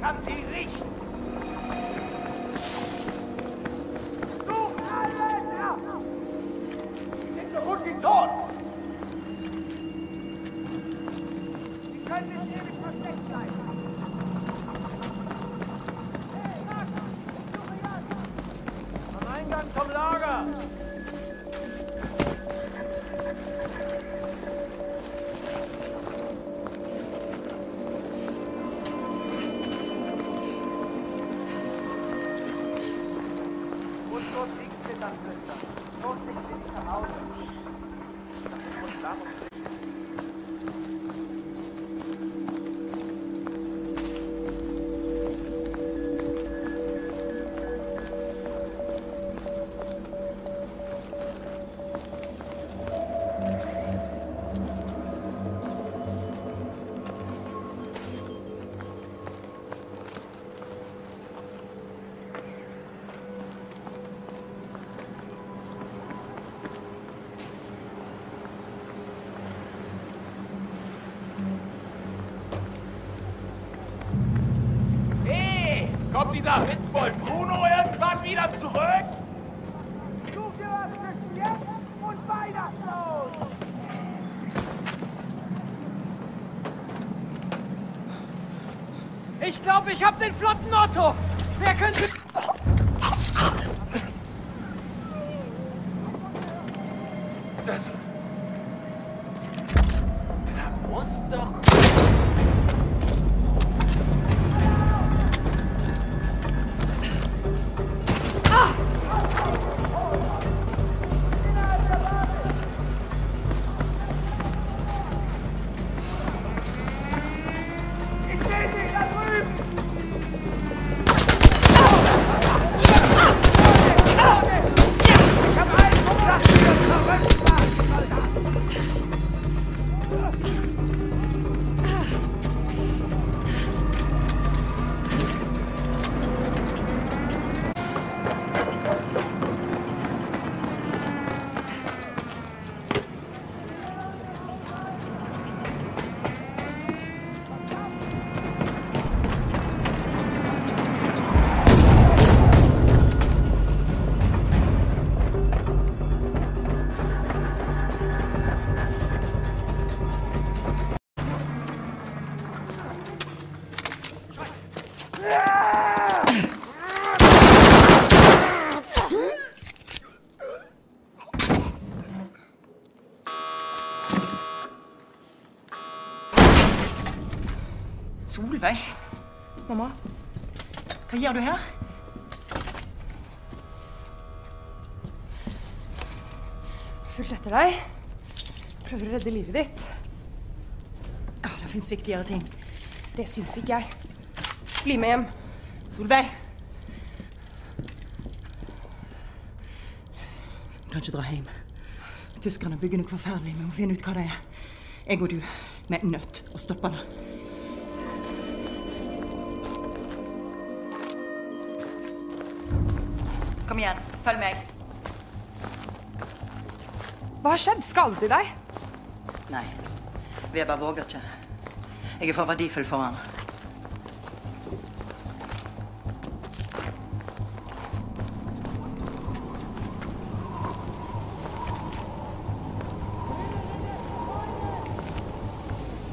Kann sie richten. Widerstandsrichter. Los, ich nicht nach Hause. Ich muss schlafen. Kommt dieser Witzbold Bruno irgendwann wieder zurück? Dir was zwischen jetzt und Weihnachten aus! Ich glaube, ich habe den flotten Otto. Wer könnte... Das. Da muss doch. Hva gjør du her? fulgt etter deg. Prøver å redde livet ditt. Ja, det fins viktigere ting. Det syns ikke jeg. Bli med hjem. Solveig! Vi kan ikke dra hjem. Tyskerne bygger noe forferdelig. Vi må finne ut hva det er. Jeg og du, vi er nødt å stoppe det. Kom igjen, følg meg. Hva har skjedd? Skadet de deg? Nei, Weber våger ikke. Jeg er for verdifull for han.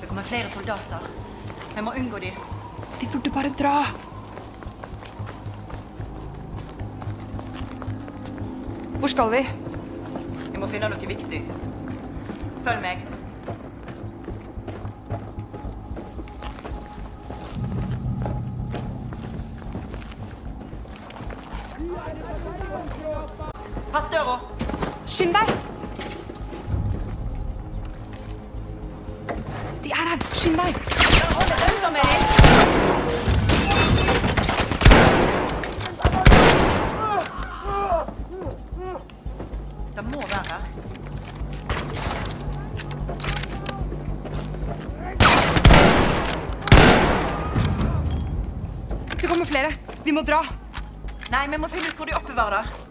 Det kommer flere soldater. Vi må unngå dem. De burde bare dra. Hvor skal vi? Vi må finne noe viktig. Følg meg. Pass døra! Skynd deg! Vi må dra. Nei, vi må finne ut hvor de oppbevarer det.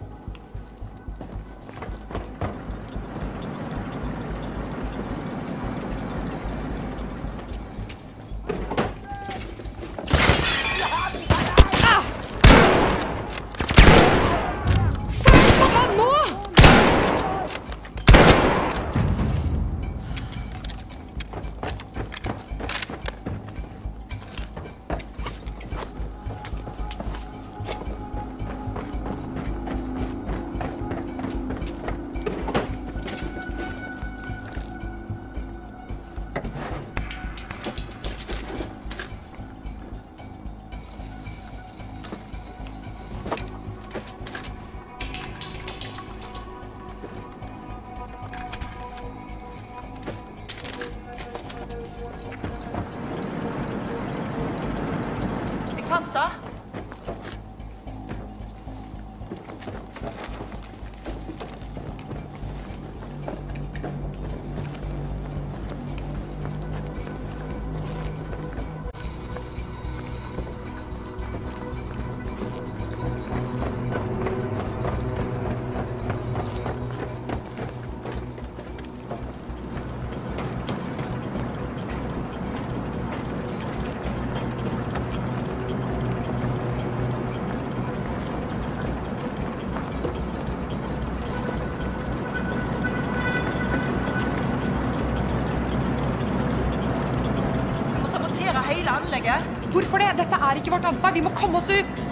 Er ikke vårt ansvar. Vi må komme oss ut.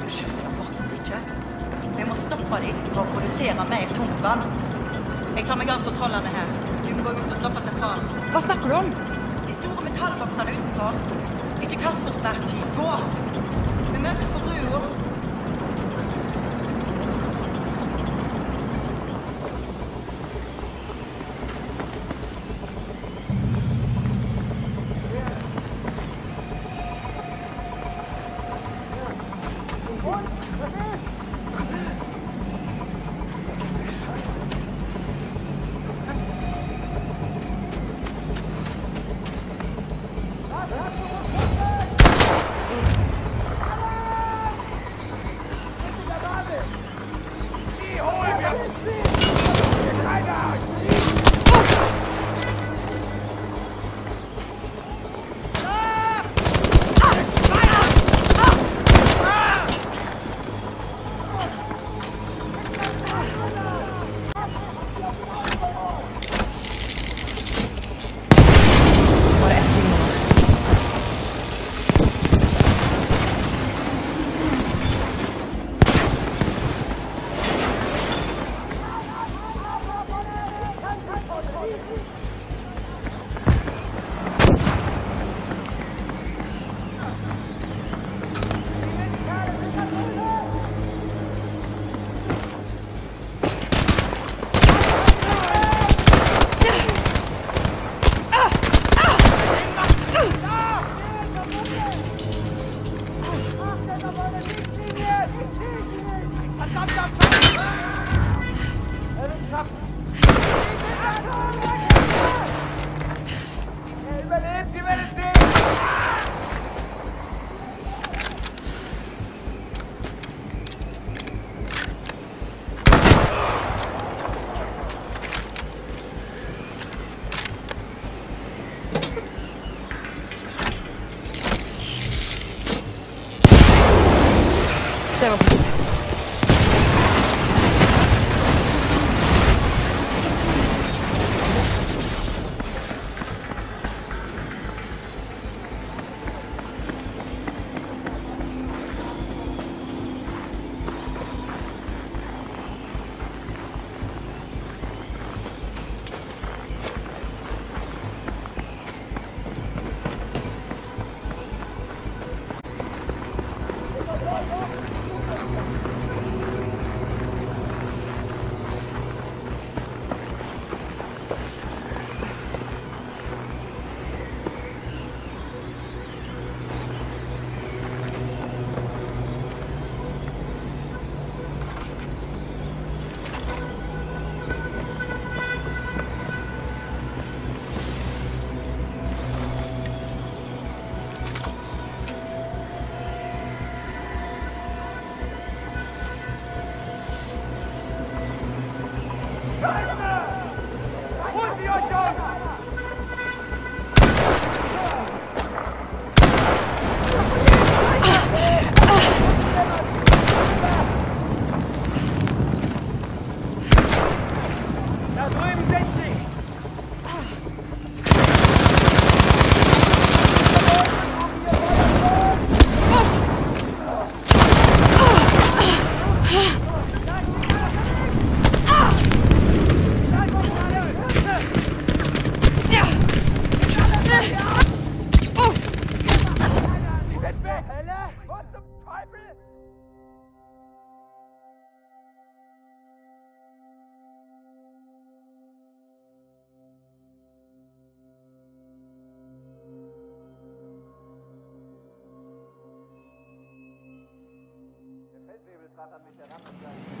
Du skjønner det fortsatt ikke. Vi må stoppe dem fra å produsere mer tungtvann. Jeg tar meg av kontrollene her. Du må gå ut og stoppe sentralen. Hva snakker du om? De store metallboksene utenfor. Ikke kast bort mer tid. Gå! Vi møtes på masyarakat masyarakat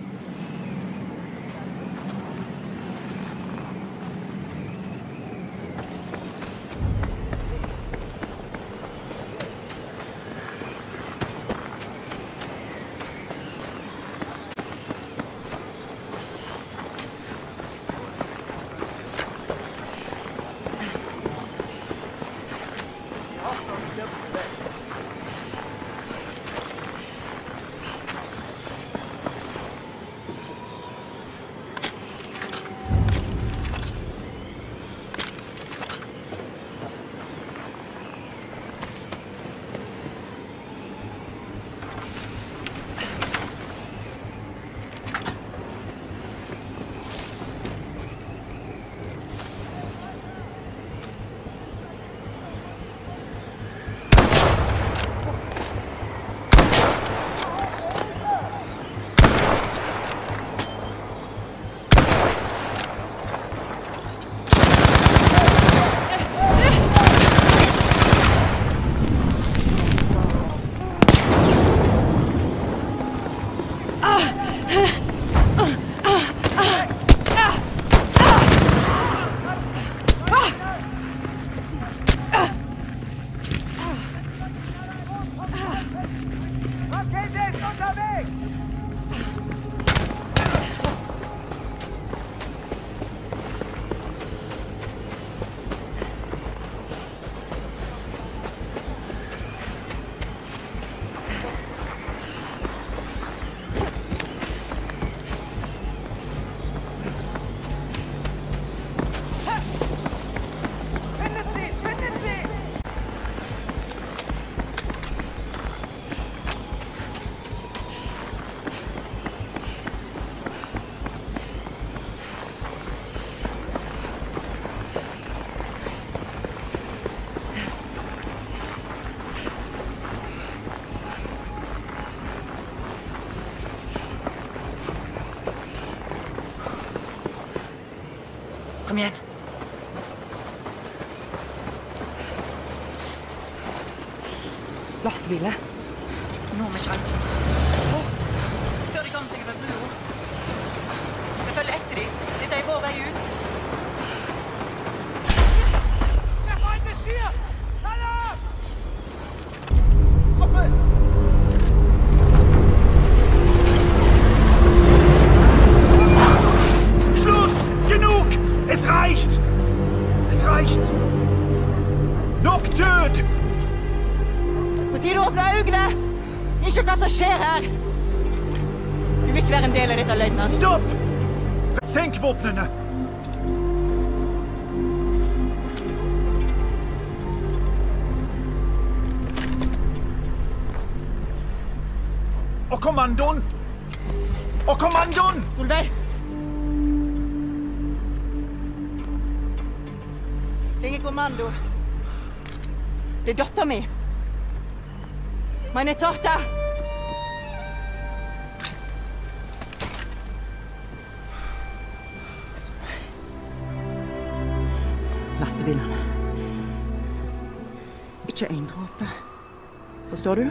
لحظة بالله نو مش عم På tide å åpne øynene! Ikke hva som skjer her! Du vil ikke være en del av dette, løytnant. Stopp! Senk våpnene! Og kommandoen! Og kommandoen! Solveig! Det er ikke kommando. Det er dattera mi. Meine Tochter! Lastebilene. Ikke én dråpe. Forstår du?